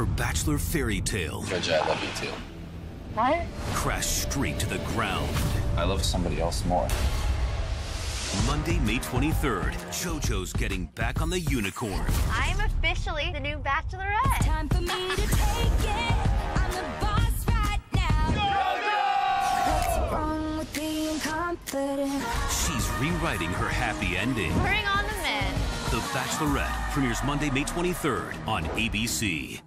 her bachelor fairy tale JoJo, I love you too. What? crashed straight to the ground. I love somebody else more. Monday, May 23rd, JoJo's getting back on the unicorn. I'm officially the new bachelorette. Time for me to take it. I'm the boss right now. What's wrong with being confident? She's rewriting her happy ending. Bring on the men. The Bachelorette premieres Monday, May 23rd on ABC.